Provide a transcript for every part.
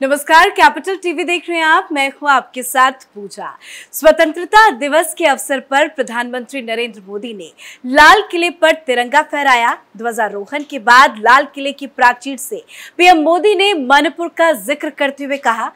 नमस्कार capital TV देख रहे हैं आप। मैं हूँ आपके साथ पूजा। स्वतंत्रता दिवस के अवसर पर प्रधानमंत्री नरेंद्र मोदी ने लाल किले पर तिरंगा फहराया। ध्वजारोहण के बाद लाल किले की प्राचीर से पीएम मोदी ने मणिपुर का ज़िक्र करते हुए कहा,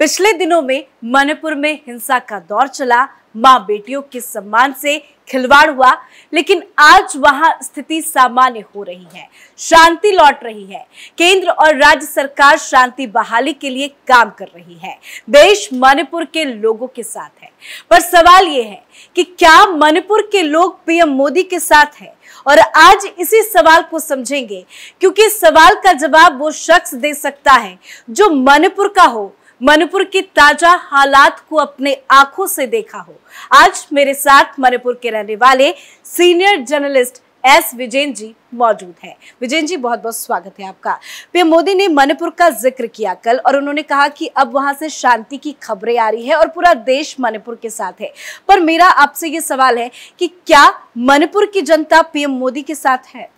पिछले दिनों में मणिपुर में हिंसा का दौर चला। माँ बेटियों के सम्मान से खिलवाड़ हुआ, लेकिन आज वहाँ स्थिति सामान्य हो रही है। शांति लौट रही है। केंद्र और राज्य सरकार शांति बहाली के लिए काम कर रही है। देश मणिपुर के लोगों के साथ है। पर सवाल ये है कि क्या मणिपुर के लोग पीएम मोदी के साथ है? और आज इसी सवाल को समझेंगे, क्योंकि सवाल का जवाब वो शख्स दे सकता है जो मणिपुर का हो मणिपुर की ताज़ा हालात को अपने आँखों से देखा हो। आज मेरे साथ मणिपुर के रहने वाले senior journalist S Vijayan ji मौजूद हैं। विजयन जी बहुत बहुत स्वागत है आपका। पीएम मोदी ने मणिपुर का ज़िक्र किया कल और उन्होंने कहा कि अब वहाँ से शांति की खबरें आ रही है और पूरा देश मणिपुर के साथ है। पर मेरा आपसे ये सवाल है कि क्या मणिपुर की जनता पीएम मोदी के साथ है?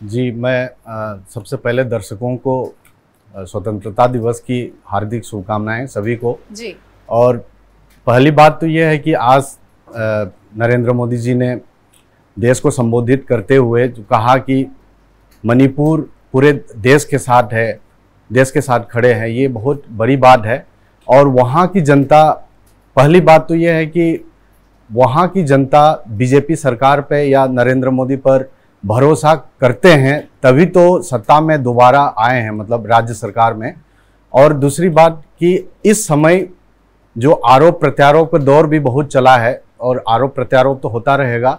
जी मैं आ, सबसे पहले दर्शकों को स्वतंत्रता दिवस की हार्दिक शुभकामनाएँ सभी को। जी। और पहली बात तो यह है कि आज नरेंद्र मोदी जी ने देश को संबोधित करते हुए जो कहा कि मणिपुर पूरे देश के साथ है देश के साथ खड़े हैं ये बहुत बड़ी बात है। और वहाँ की जनता पहली बात तो यह है कि वहाँ की जनता बीजेपी सरकार पे या नरेंद्र मोदी पर भरोसा करते हैं तभी तो सत्ता में दोबारा आए हैं मतलब राज्य सरकार में। और दूसरी बात कि इस समय जो आरोप प्रत्यारोप का दौर भी बहुत चला है और आरोप प्रत्यारोप तो होता रहेगा।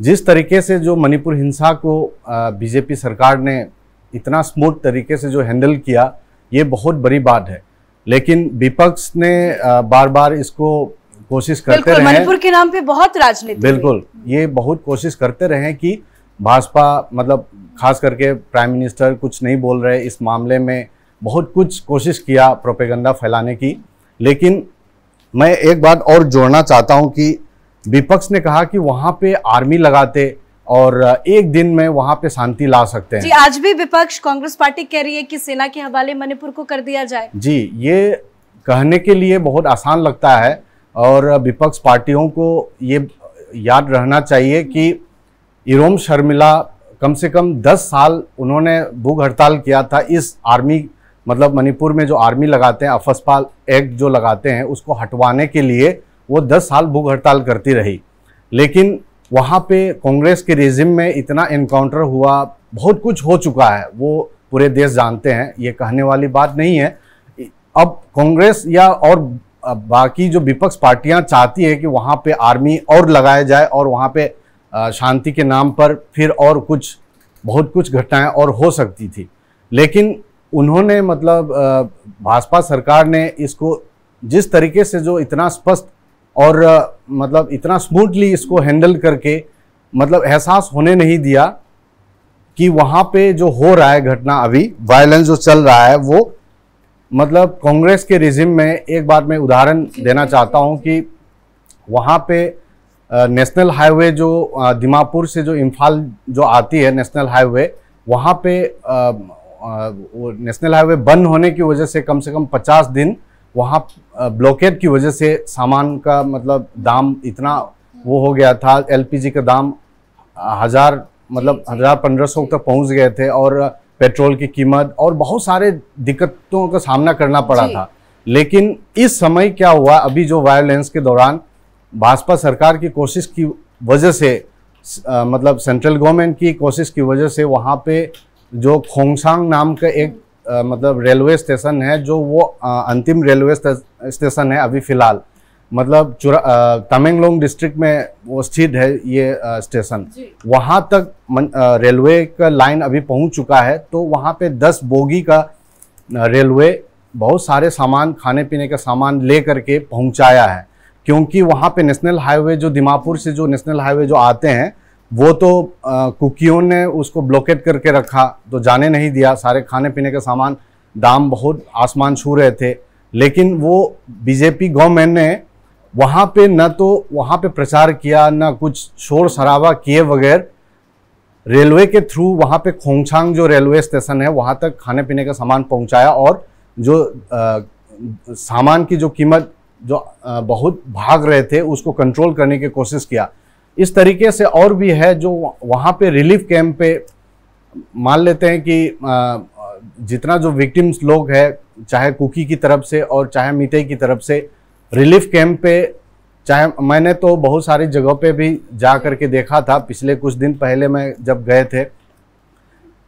जिस तरीके से जो मणिपुर हिंसा को बीजेपी सरकार ने इतना स्मूथ तरीके से जो हैंडल किया ये बहुत बड़ी बात है। लेकिन विपक्ष ने बार बार इसको कोशिश करते रहे मणिपुर के नाम पे बहुत राजनीति बिल्कुल ये बहुत कोशिश करते रहे कि भाजपा मतलब खास करके प्राइम मिनिस्टर कुछ नहीं बोल रहे इस मामले में बहुत कुछ कोशिश किया प्रोपेगंडा फैलाने की। लेकिन मैं एक बात और जोड़ना चाहता हूँ कि विपक्ष ने कहा कि वहाँ पे आर्मी लगाते और एक दिन में वहाँ पे शांति ला सकते हैं। जी आज भी विपक्ष कांग्रेस पार्टी कह रही है कि सेना के हवाले मणिपुर को कर दिया जाए। जी ये कहने के लिए बहुत आसान लगता है और विपक्ष पार्टियों को ये याद रहना चाहिए कि इरोम शर्मिला, कम से कम 10 साल उन्होंने भूख हड़ताल किया था इस आर्मी मतलब मणिपुर में जो आर्मी लगाते हैं, अफसपाल एक्ट जो लगाते हैं, उसको हटवाने के लिए वो 10 साल भूख हड़ताल करती रही। लेकिन वहाँ पे कांग्रेस के रेजिम में इतना इनकाउंटर हुआ, बहुत कुछ हो चुका है, वो पूरे देश जानते हैं, ये कहने वाली बात नहीं है। अब कांग्रेस या और बाकी जो विपक्ष पार्टियाँ चाहती है कि वहाँ पे आर्मी और लगाया जाए और वहाँ पे शांति के नाम पर फिर और कुछ, बहुत कुछ घटनाएँ और हो सकती थी। लेकिन उन्होंने मतलब भाजपा सरकार ने इसको जिस तरीके से जो इतना स्पष्ट और मतलब इतना स्मूथली इसको हैंडल करके मतलब एहसास होने नहीं दिया कि वहाँ पे जो हो रहा है घटना अभी वायलेंस जो चल रहा है, वो मतलब कांग्रेस के रिजिम में एक बार मैं उदाहरण देना चाहता हूँ कि वहाँ पे नेशनल हाईवे जो दिमापुर से जो इम्फाल जो आती है नेशनल हाईवे वहाँ पे नेशनल हाईवे बंद होने की वजह से कम से कम 50 दिन वहाँ ब्लॉकेट की वजह से सामान का मतलब दाम इतना वो हो गया था एलपीजी का दाम हज़ार मतलब हज़ार पंद्रह सौ तक पहुँच गए थे और पेट्रोल की कीमत और बहुत सारे दिक्कतों का सामना करना पड़ा था। लेकिन इस समय क्या हुआ अभी जो वायलेंस के दौरान भाजपा सरकार की कोशिश की वजह से आ, मतलब सेंट्रल गवर्नमेंट की कोशिश की वजह से वहाँ पे जो खोंगसांग नाम का एक आ, मतलब रेलवे स्टेशन है जो वो आ, अंतिम रेलवे स्टेशन है अभी फ़िलहाल। मतलब तमेंगलोंग डिस्ट्रिक्ट में वो स्थित है ये स्टेशन वहाँ तक रेलवे का लाइन अभी पहुँच चुका है तो वहाँ पे दस बोगी का रेलवे बहुत सारे सामान खाने पीने का सामान ले करके पहुँचाया है। क्योंकि वहाँ पे नेशनल हाईवे जो दिमापुर से जो नेशनल हाईवे जो आते हैं वो तो कुकियों ने उसको ब्लॉकेट करके रखा तो जाने नहीं दिया। सारे खाने पीने के सामान दाम बहुत आसमान छू रहे थे। लेकिन वो बीजेपी गवर्नमेंट ने वहाँ पे न तो वहाँ पे प्रचार किया न कुछ शोर शराबा किए बगैर रेलवे के थ्रू वहाँ पे खोंगछांग जो रेलवे स्टेशन है वहाँ तक खाने पीने का सामान पहुँचाया और जो अ, सामान की जो कीमत जो बहुत भाग रहे थे, उसको कंट्रोल करने की कोशिश किया। इस तरीके से और भी है जो वहाँ पे रिलीफ कैंप पे मान लेते हैं कि जितना जो विक्टिम्स लोग हैं, चाहे कुकी की तरफ़ से और चाहे मीते की तरफ़ से रिलीफ कैंप पे चाहे, मैंने तो बहुत सारी जगहों पे भी जा कर के देखा था। पिछले कुछ दिन पहले मैं जब गए थे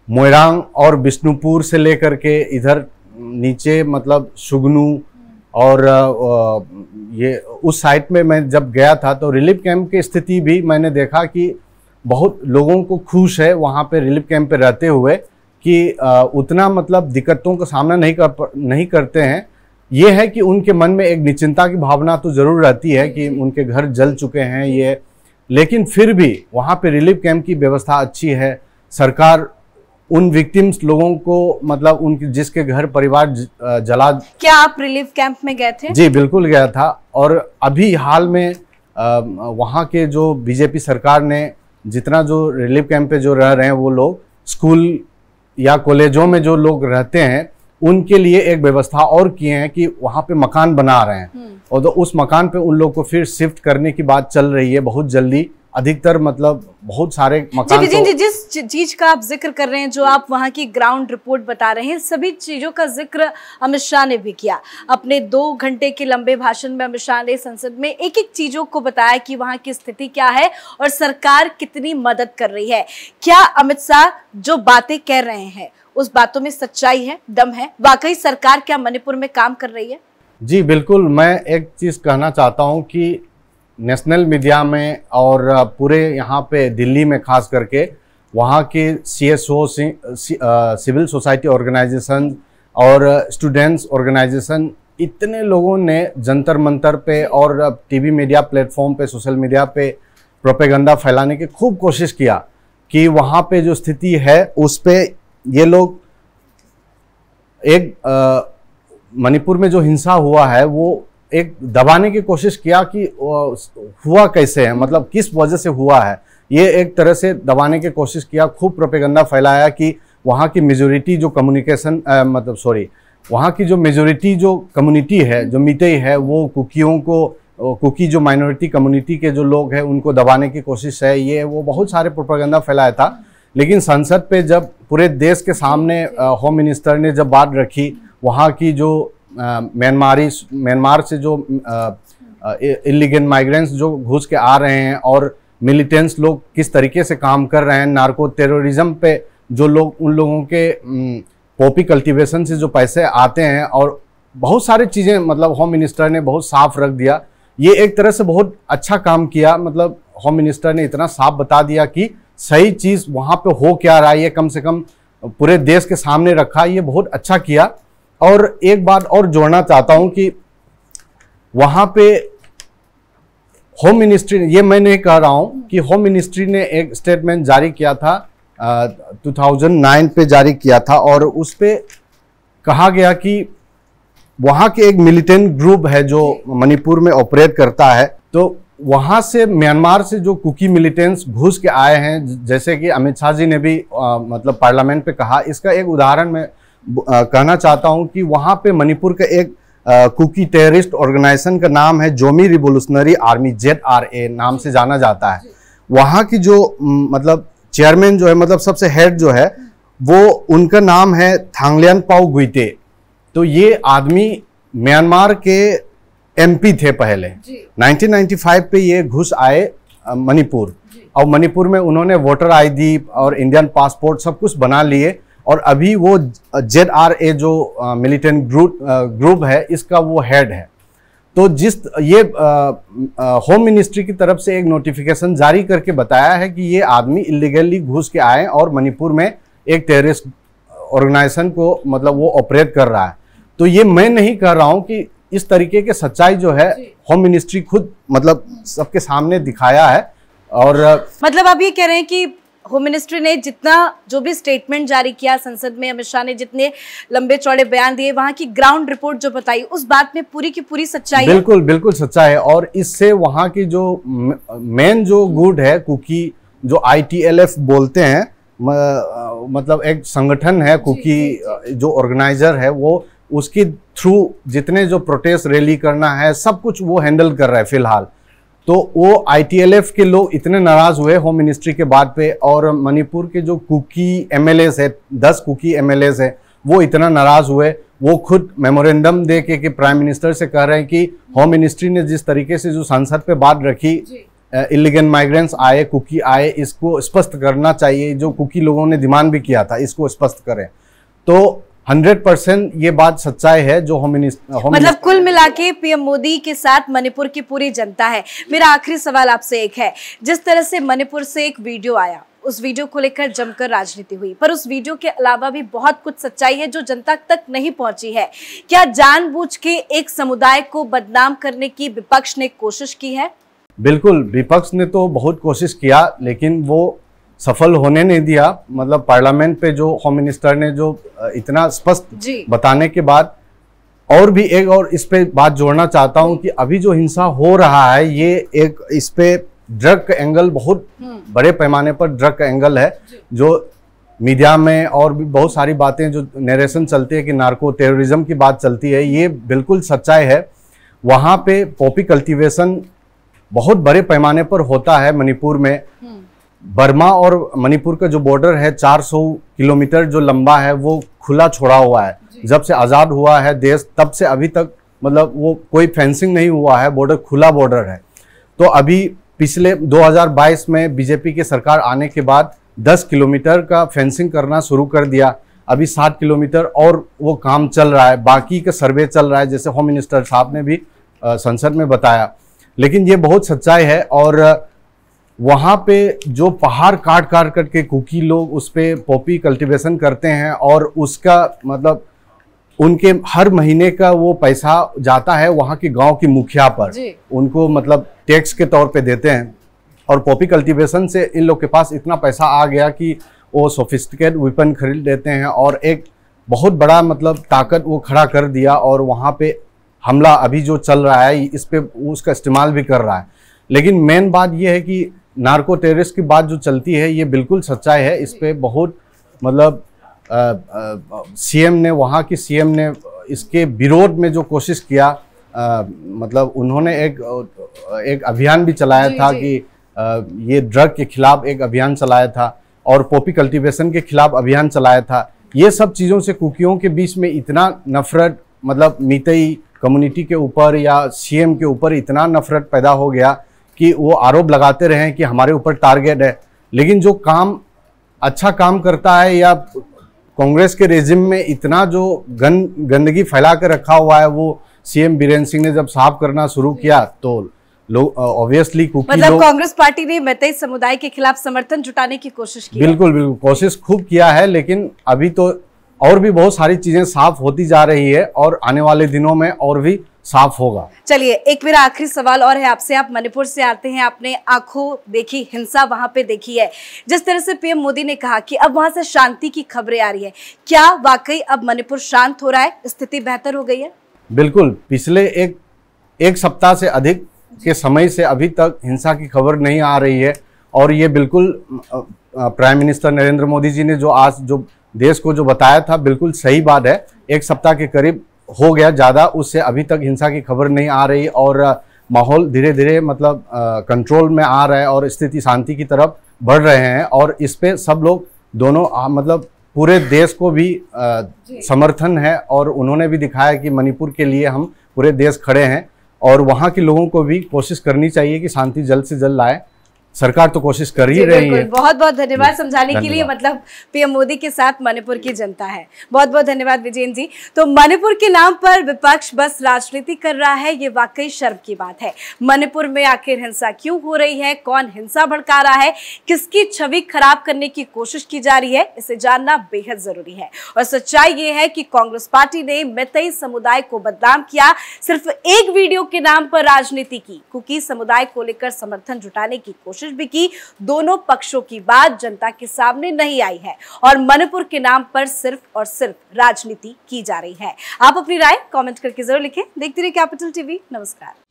मोयरांग और बिष्णुपुर से लेकर के इधर नीचे मतलब सुगनू और ये उस साइट में मैं जब गया था तो रिलीफ कैंप की स्थिति भी मैंने देखा कि बहुत लोगों को खुश है वहाँ पे रिलीफ कैंप पे रहते हुए कि उतना मतलब दिक्कतों का सामना नहीं कर नहीं करते हैं। ये है कि उनके मन में एक निश्चिंता की भावना तो ज़रूर रहती है कि उनके घर जल चुके हैं ये। लेकिन फिर भी वहाँ पे रिलीफ कैंप की व्यवस्था अच्छी है। सरकार उन विक्टिम्स लोगों को मतलब उनके जिसके घर परिवार जला क्या आप रिलीफ कैंप में गए थे? जी बिल्कुल गया था। और अभी हाल में वहाँ के जो बीजेपी सरकार ने जितना जो रिलीफ कैंप पे जो रह रहे हैं वो लोग स्कूल या कॉलेजों में जो लोग रहते हैं उनके लिए एक व्यवस्था और किए हैं कि वहाँ पे मकान बना रहे हैं। हम्म। और तो उस मकान पे उन लोग को फिर शिफ्ट करने की बात चल रही है बहुत जल्दी। अधिकतर मतलब बहुत सारे जी मकान विजय तो जी जिस चीज़ का आप ज़िक्र कर रहे हैं जो आप वहाँ की ग्राउंड रिपोर्ट बता रहे हैं सभी चीज़ों का ज़िक्र अमित शाह ने भी किया। अपने दो घंटे के लंबे भाषण में अमित शाह ने संसद में एक एक चीज़ों को बताया कि वहाँ की स्थिति क्या है और सरकार कितनी मदद कर रही है। क्या अमित शाह जो बातें कह रहे हैं उस बातों में सच्चाई है दम है? वाकई सरकार क्या मणिपुर में काम कर रही है? जी बिल्कुल। मैं एक चीज़ कहना चाहता हूँ कि नेशनल मीडिया में और पूरे यहाँ पे दिल्ली में खास करके वहाँ के C S O civil society organisation और स्टूडेंट्स ऑर्गेनाइजेशन इतने लोगों ने जंतर मंतर पे और टीवी मीडिया प्लेटफॉर्म पे, सोशल मीडिया पे प्रोपेगंडा फैलाने की खूब कोशिश किया कि वहाँ पे जो स्थिति है उस पर ये लोग एक मणिपुर में जो हिंसा हुआ है वो एक दबाने की कोशिश किया कि हुआ कैसे है मतलब किस वजह से हुआ है। ये एक तरह से दबाने की कोशिश किया, खूब प्रोपेगंडा फैलाया कि वहाँ की मेजोरिटी जो कम्युनिकेशन मतलब सॉरी वहाँ की जो मेजोरिटी जो कम्युनिटी है, जो मितई है, वो कुकियों को कुकी जो माइनॉरिटी कम्युनिटी के जो लोग हैं, उनको दबाने की कोशिश है। ये वो बहुत सारे प्रोपेगंडा फैलाया था। लेकिन संसद पे जब पूरे देश के सामने होम मिनिस्टर ने जब बात रखी, वहाँ की जो म्यांमारी म्यांमार से जो इलीगल माइग्रेंट्स जो घुस के आ रहे हैं और मिलिटेंट्स लोग किस तरीके से काम कर रहे हैं नार्को टेररिज्म पे जो लोग, उन लोगों के पॉपी कल्टीवेशन से जो पैसे आते हैं और बहुत सारी चीज़ें मतलब होम मिनिस्टर ने बहुत साफ़ रख दिया। ये एक तरह से बहुत अच्छा काम किया मतलब होम मिनिस्टर ने इतना साफ़ बता दिया कि सही चीज़ वहाँ पे हो क्या रहा है, ये कम से कम पूरे देश के सामने रखा, ये बहुत अच्छा किया। और एक बात और जोड़ना चाहता हूँ कि वहाँ पे होम मिनिस्ट्री ये मैं नहीं कह रहा हूँ कि होम मिनिस्ट्री ने एक स्टेटमेंट जारी किया था थाउज़ेंड नाइन पे जारी किया था और उस पर कहा गया कि वहाँ के एक मिलिटेंट ग्रुप है जो मणिपुर में ऑपरेट करता है। तो वहाँ से म्यांमार से जो कुकी मिलिटेंट्स घुस के आए हैं जैसे कि अमित शाह जी ने भी अ, मतलब पार्लियामेंट पे कहा। इसका एक उदाहरण मैं कहना चाहता हूँ कि वहाँ पे मणिपुर का एक कुकी टेररिस्ट ऑर्गेनाइजेशन का नाम है Zomi revolutionary army Z R A नाम से जाना जाता है। वहाँ की जो मतलब चेयरमैन जो है मतलब सबसे हेड जो है वो उनका नाम है थांगलियन पाओ गुइते। तो ये आदमी म्यांमार के एमपी थे पहले। 1995 पे ये घुस आए मणिपुर। और मणिपुर में उन्होंने वोटर आईडी और इंडियन पासपोर्ट सब कुछ बना लिए। और अभी वो जेड आर ए जो मिलिटेंट ग्रुप ग्रुप है इसका वो हेड है। तो जिस ये होम मिनिस्ट्री की तरफ़ से एक नोटिफिकेशन जारी करके बताया है कि ये आदमी इलीगली घुस के आए और मणिपुर में एक टेररिस्ट ऑर्गेनाइजेशन को मतलब वो ऑपरेट कर रहा है। तो ये मैं नहीं कह रहा हूँ कि इस तरीके के सच्चाई जो है होम मिनिस्ट्री खुद मतलब सबके सामने दिखाया है। और मतलब आप ये कह रहे हैं कि होम मिनिस्ट्री ने जितना जो भी स्टेटमेंट जारी किया संसद में अमित शाह ने जितने लंबे चौड़े बयान दिए वहाँ की ग्राउंड रिपोर्ट जो बताई उस बात में पूरी की पूरी सच्चाई बिल्कुल है। बिल्कुल सच्चा है। और इससे वहाँ की जो मेन जो गुड है कुकी जो आईटीएलएफ बोलते हैं मतलब एक संगठन है कुकी जो ऑर्गेनाइजर है वो उसकी थ्रू जितने जो प्रोटेस्ट रैली करना है सब कुछ वो हैंडल कर रहा है फ़िलहाल। तो वो आईटीएलएफ के लोग इतने नाराज़ हुए होम मिनिस्ट्री के बाद पे और मणिपुर के जो कुकी एम एमएलएस है दस कुकी एम एमएलएस है वो इतना नाराज़ हुए। वो खुद मेमोरेंडम दे के, के प्राइम मिनिस्टर से कह रहे हैं कि होम मिनिस्ट्री ने जिस तरीके से जो संसद पे बात रखी इलीगल माइग्रेंट्स आए कुकी आए इसको स्पष्ट करना चाहिए। जो कुकी लोगों ने डिमांड भी किया था इसको स्पष्ट करें। तो हंड्रेड परसेंट ये बात सच्चाई है जो होम मतलब कुल मिला के पीएम मोदी के साथ मणिपुर की पूरी जनता है। मेरा आखिरी सवाल आपसे एक है। जिस तरह से मणिपुर से एक वीडियो आया उस वीडियो को लेकर जमकर राजनीति हुई पर उस वीडियो के अलावा भी बहुत कुछ सच्चाई है जो जनता तक नहीं पहुँची है। क्या जानबूझ के एक समुदाय को बदनाम करने की विपक्ष ने कोशिश की है? बिल्कुल विपक्ष ने तो बहुत कोशिश किया लेकिन वो सफल होने नहीं दिया मतलब पार्लियामेंट पे जो होम मिनिस्टर ने जो इतना स्पष्ट बताने के बाद और भी एक और इस पे बात जोड़ना चाहता हूँ कि अभी जो हिंसा हो रहा है ये एक इस पे ड्रग का एंगल बहुत हम्म। बड़े पैमाने पर ड्रग का एंगल है जो मीडिया में और भी बहुत सारी बातें जो नरेशन चलती है कि नार्को टेररिज्म की बात चलती है ये बिल्कुल सच्चाई है वहाँ पे पॉपी कल्टीवेशन बहुत बड़े पैमाने पर होता है मणिपुर में हम्म। बर्मा और मणिपुर का जो बॉर्डर है 400 किलोमीटर जो लंबा है वो खुला छोड़ा हुआ है। जब से आज़ाद हुआ है देश तब से अभी तक मतलब वो कोई फेंसिंग नहीं हुआ है बॉर्डर खुला बॉर्डर है। तो अभी पिछले 2022 में बीजेपी की सरकार आने के बाद 10 किलोमीटर का फेंसिंग करना शुरू कर दिया। अभी 7 किलोमीटर और वो काम चल रहा है बाकी का सर्वे चल रहा है जैसे होम मिनिस्टर साहब ने भी संसद में बताया। लेकिन ये बहुत सच्चाई है और वहाँ पे जो पहाड़ काट काट करके कुकी लोग उस पर पॉपी कल्टिवेशन करते हैं और उसका मतलब उनके हर महीने का वो पैसा जाता है वहाँ के गाँव की मुखिया पर। उनको मतलब टैक्स के तौर पे देते हैं और पॉपी कल्टीवेशन से इन लोग के पास इतना पैसा आ गया कि वो सोफिस्टिकेट वेपन खरीद लेते हैं और एक बहुत बड़ा मतलब ताकत वो खड़ा कर दिया और वहाँ पे हमला अभी जो चल रहा है इस पर उसका इस्तेमाल भी कर रहा है। लेकिन मेन बात यह है कि नार्को टेररिस्ट की बात जो चलती है ये बिल्कुल सच्चाई है इस पर बहुत मतलब सीएम ने वहाँ की सीएम ने इसके विरोध में जो कोशिश किया आ, मतलब उन्होंने एक एक अभियान भी चलाया जी, था जी. कि आ, ये ड्रग के खिलाफ एक अभियान चलाया था और पोपी कल्टीवेशन के खिलाफ अभियान चलाया था ये सब चीज़ों से कुकियों के बीच में इतना नफरत मतलब मीतई कम्युनिटी के ऊपर या सीएम के ऊपर इतना नफरत पैदा हो गया कि वो आरोप लगाते रहे कि हमारे ऊपर टारगेट है। लेकिन जो काम अच्छा काम करता है या कांग्रेस के रेजिम में इतना जो गन गंदगी फैला कर रखा हुआ है वो सीएम बीरेन्द्र सिंह ने जब साफ़ करना शुरू किया तो लोग ऑब्वियसली मतलब कांग्रेस पार्टी ने मतई समुदाय के खिलाफ समर्थन जुटाने की कोशिश की बिल्कुल बिल्कुल कोशिश खूब किया है लेकिन अभी तो और भी बहुत सारी चीज़ें साफ़ होती जा रही है और आने वाले दिनों में और भी साफ़ होगा। चलिए एक मेरा आखिरी सवाल और है आपसे। आप मणिपुर से आते हैं आपने आँखों देखी हिंसा वहाँ पे देखी है। जिस तरह से पीएम मोदी ने कहा कि अब वहाँ से शांति की खबरें आ रही है क्या वाकई अब मणिपुर शांत हो रहा है? स्थिति बेहतर हो गई है? बिल्कुल पिछले एक एक सप्ताह से अधिक के समय से अभी तक हिंसा की खबर नहीं आ रही है। और ये बिल्कुल प्राइम मिनिस्टर नरेंद्र मोदी जी ने जो आज जो देश को जो बताया था बिल्कुल सही बात है। एक सप्ताह के करीब हो गया ज़्यादा उससे अभी तक हिंसा की खबर नहीं आ रही और माहौल धीरे धीरे मतलब कंट्रोल में आ रहा है और स्थिति शांति की तरफ़ बढ़ रहे हैं और इस पर सब लोग दोनों आ, मतलब पूरे देश को भी आ, समर्थन है और उन्होंने भी दिखाया कि मणिपुर के लिए हम पूरे देश खड़े हैं और वहाँ के लोगों को भी कोशिश करनी चाहिए कि शांति जल्द से जल्द आए सरकार तो कोशिश कर ही रही है। बहुत बहुत धन्यवाद समझाने के लिए। मतलब पीएम मोदी के साथ मणिपुर की जनता है। बहुत बहुत धन्यवाद विजयन जी। तो मणिपुर के नाम पर विपक्ष बस राजनीति कर रहा है। ये वाकई शर्म की बात है। मणिपुर में आखिर हिंसा क्यों हो रही है? कौन हिंसा भड़का रहा है? किसकी छवि खराब करने की कोशिश की जा रही है? इसे जानना बेहद ज़रूरी है। और सच्चाई ये है कि कांग्रेस पार्टी ने मेतई समुदाय को बदनाम किया। सिर्फ़ एक वीडियो के नाम पर राजनीति की कुकी समुदाय को लेकर समर्थन जुटाने की कोशिश कोशिश भी की, दोनों पक्षों की बात जनता के सामने नहीं आई है और मणिपुर के नाम पर सिर्फ़ और सिर्फ़ राजनीति की जा रही है। आप अपनी राय कॉमेंट करके ज़रूर लिखें। देखते रहिए कैपिटल टीवी नमस्कार।